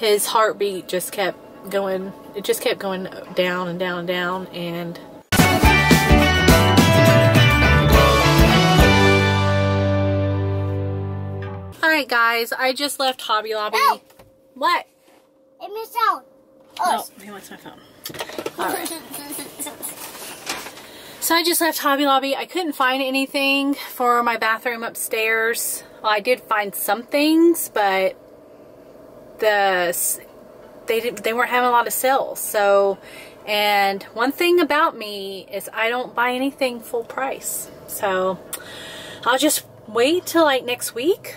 his heartbeat just kept going, it just kept going down and down and down and Alright guys, I just left Hobby Lobby. Oh. What? It missed out. Oh, oh he wants my phone. So I just left Hobby Lobby. I couldn't find anything for my bathroom upstairs. Well, I did find some things, but the they didn't, they weren't having a lot of sales. So, and one thing about me is I don't buy anything full price. So, I'll just wait till like next week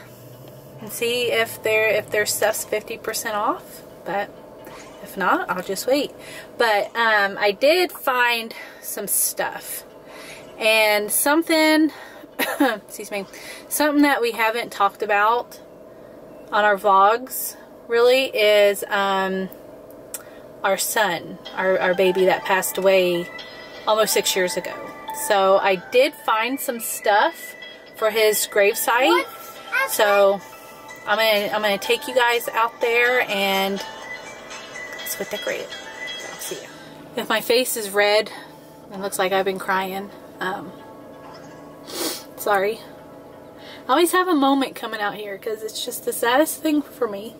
and see if their if their stuff's 50% off. But if not, I'll just wait. But um, I did find some stuff. And something, excuse me, something that we haven't talked about on our vlogs really is um, our son, our, our baby that passed away almost six years ago. So I did find some stuff for his gravesite. So I'm gonna I'm gonna take you guys out there and let's go decorate it. I'll see you. If my face is red and looks like I've been crying, um, sorry. I always have a moment coming out here because it's just the saddest thing for me.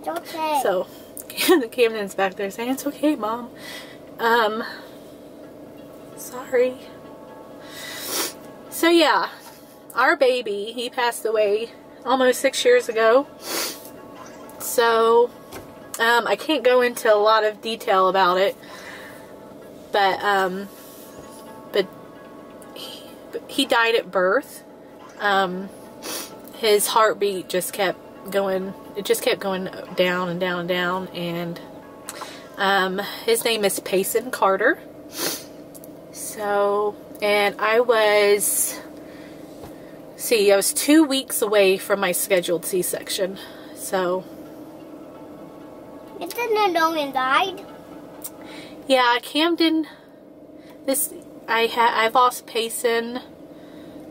It's okay. So, the Camden's back there saying, it's okay, Mom. Um, sorry. So yeah, our baby, he passed away almost six years ago. So, um, I can't go into a lot of detail about it. But, um, but he, he died at birth. Um, his heartbeat just kept going, it just kept going down and down and down. And, um, his name is Payson Carter. So, and I was, see, I was two weeks away from my scheduled C-section. So, it Logan died? yeah, Camden, this, I ha I've lost Payson,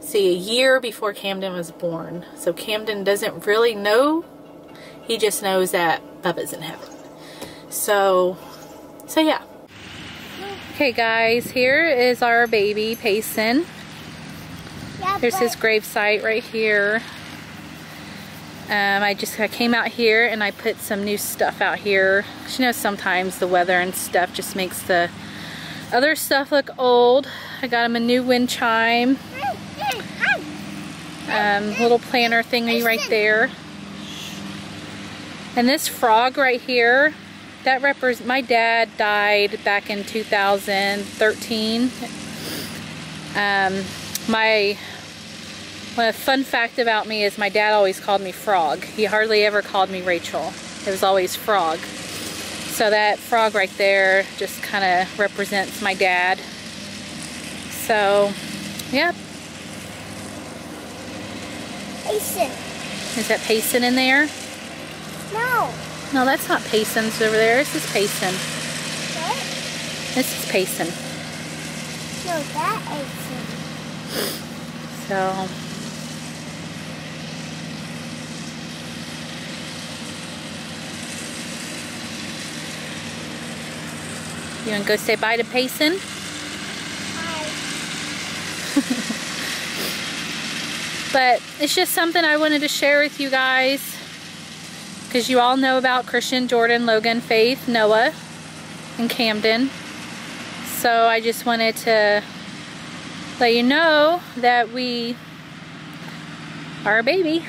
see, a year before Camden was born. So Camden doesn't really know. He just knows that Bubba's in heaven. So, so yeah. Okay guys, here is our baby Payson. Yeah, Here's but his gravesite right here. Um, I just I came out here and I put some new stuff out here. You know sometimes the weather and stuff just makes the other stuff look old. I got him a new wind chime. Um, little planter thingy right there. And this frog right here, that represents, my dad died back in 2013. Um, my fun fact about me is my dad always called me Frog. He hardly ever called me Rachel. It was always Frog. So that frog right there just kind of represents my dad. So, yep. Jason. Is that Payson in there? No. No, that's not Payson's over there. This is Payson. What? This is Payson. No, that is So, you want to go say bye to Payson? Hi. But it's just something I wanted to share with you guys. Because you all know about Christian, Jordan, Logan, Faith, Noah, and Camden. So I just wanted to let you know that we are a baby.